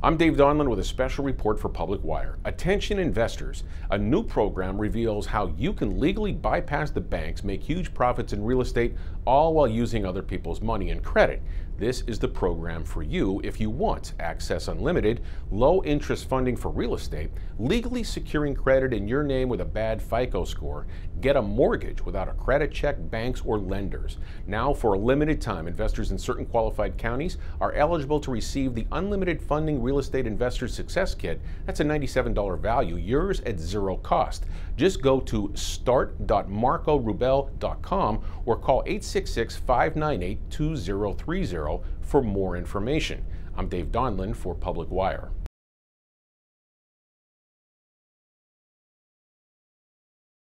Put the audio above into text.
I'm Dave Donlin with a special report for Public Wire. Attention investors, a new program reveals how you can legally bypass the banks, make huge profits in real estate, all while using other people's money and credit. This is the program for you if you want access unlimited, low interest funding for real estate, legally securing credit in your name with a bad FICO score, get a mortgage without a credit check, banks, or lenders. Now, for a limited time, investors in certain qualified counties are eligible to receive the unlimited funding Real Estate Investor Success Kit. That's a $97 value, yours at zero cost. Just go to start.markorubel.com or call 866 598 2030 for more information. I'm Dave Donlin for Public Wire.